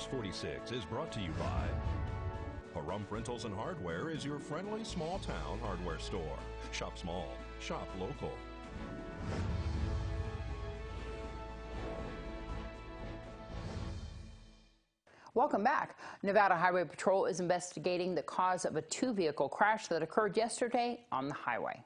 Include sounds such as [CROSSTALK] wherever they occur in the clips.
News 46 is brought to you by Pahrump Rentals and Hardware is your friendly small town hardware store. Shop small, shop local. Welcome back. Nevada Highway Patrol is investigating the cause of a two vehicle crash that occurred yesterday on the highway.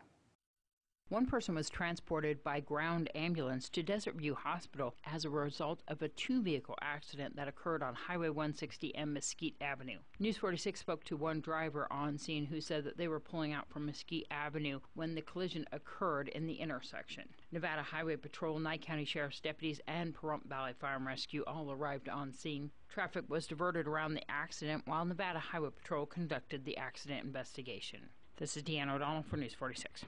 One person was transported by ground ambulance to Desert View Hospital as a result of a two vehicle accident that occurred on Highway 160 and Mesquite Avenue. News 46 spoke to one driver on scene who said that they were pulling out from Mesquite Avenue when the collision occurred in the intersection. Nevada Highway Patrol, Nye County Sheriff's deputies, and Pahrump Valley Fire and Rescue all arrived on scene. Traffic was diverted around the accident while Nevada Highway Patrol conducted the accident investigation. This is Deanna O'Donnell for News 46.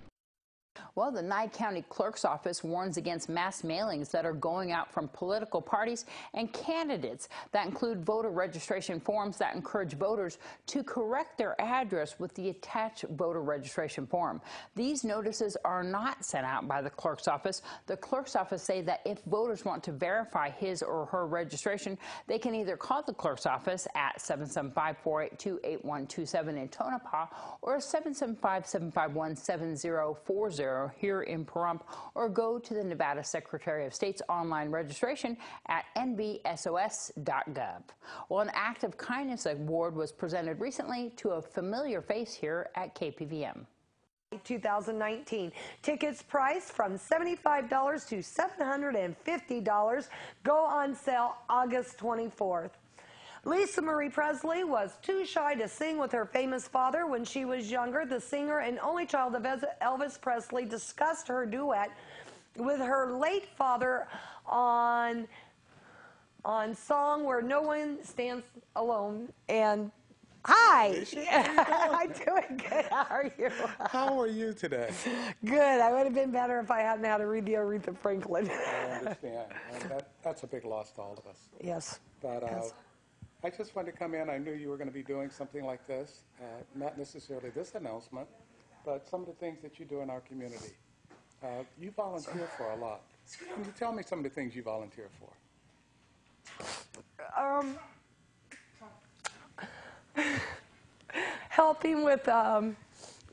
Well, the Nye County Clerk's Office warns against mass mailings that are going out from political parties and candidates that include voter registration forms that encourage voters to correct their address with the attached voter registration form. These notices are not sent out by the Clerk's Office. The Clerk's Office say that if voters want to verify his or her registration, they can either call the Clerk's Office at 775-482-8127 in Tonopah or 775-751-7040 here in Pahrump or go to the Nevada Secretary of State's online registration at nvsos.gov. Well, an act of kindness award was presented recently to a familiar face here at KPVM. 2019. Tickets priced from $75 to $750 go on sale August 24th. Lisa Marie Presley was too shy to sing with her famous father when she was younger. The singer and only child of Elvis Presley discussed her duet with her late father on on song where no one stands alone and Hi. [LAUGHS] I'm doing good. How are you? How are you today? Good. I would have been better if I hadn't had to read the Aretha Franklin. I understand. That, that's a big loss to all of us. Yes. But uh, yes. I just wanted to come in. I knew you were going to be doing something like this, uh, not necessarily this announcement, but some of the things that you do in our community. Uh, you volunteer for a lot. Can you tell me some of the things you volunteer for? Um, [LAUGHS] helping with um,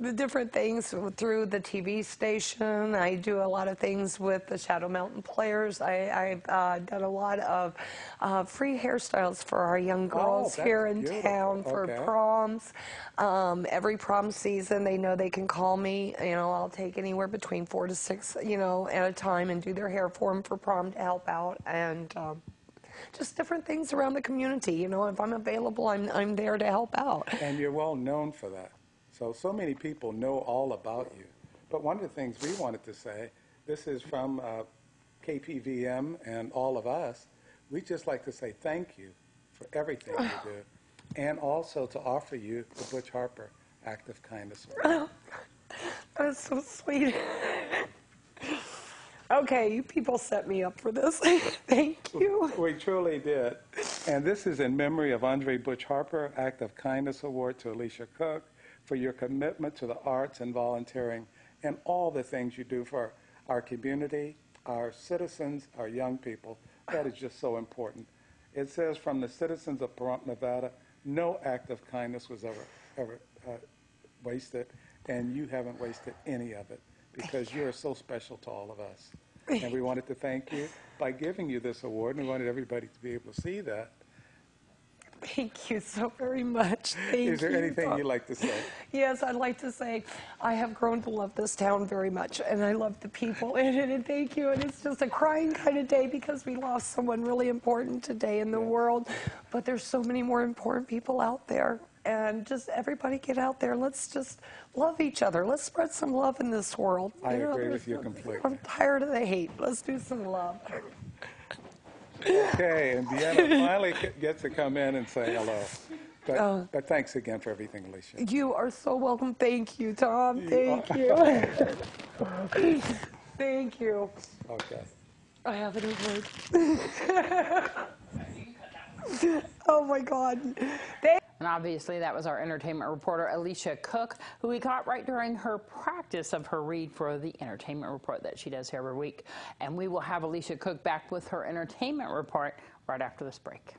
the different things through the TV station. I do a lot of things with the Shadow Mountain Players. I, have uh, done a lot of uh, free hairstyles for our young oh, girls oh, here in beautiful. town for okay. proms. Um, every prom season, they know they can call me. You know, I'll take anywhere between four to six, you know, at a time and do their hair for them for prom to help out and. Um, just different things around the community. You know, if I'm available, I'm, I'm there to help out. And you're well known for that. So, so many people know all about you. But one of the things we wanted to say, this is from uh, KPVM and all of us, we just like to say thank you for everything you do, [SIGHS] and also to offer you the Butch Harper Act of Kindness [LAUGHS] Award. That's so sweet. [LAUGHS] okay, you people set me up for this. [LAUGHS] thank you. We truly did. And this is in memory of Andre Butch Harper Act of Kindness Award to Alicia Cook for your commitment to the arts and volunteering and all the things you do for our community, our citizens, our young people. That is just so important. It says from the citizens of Pahrump, Nevada, no act of kindness was ever, ever uh, wasted, and you haven't wasted any of it because you're so special to all of us. [LAUGHS] And we wanted to thank you by giving you this award, and we wanted everybody to be able to see that. Thank you so very much. Thank Is there you. anything you'd like to say? Yes, I'd like to say I have grown to love this town very much, and I love the people in it, and thank you. And it's just a crying kind of day because we lost someone really important today in the yeah. world, but there's so many more important people out there. And just everybody get out there. Let's just love each other. Let's spread some love in this world. I you agree with you completely. I'm tired of the hate. Let's do some love. Okay, and Deanna [LAUGHS] finally gets to come in and say hello. But, oh. but thanks again for everything, Alicia. You are so welcome. Thank you, Tom. Thank you. [LAUGHS] Thank you. Okay. I have any words. [LAUGHS] oh my God. Thank and obviously, that was our entertainment reporter, Alicia Cook, who we caught right during her practice of her read for the entertainment report that she does here every week. And we will have Alicia Cook back with her entertainment report right after this break.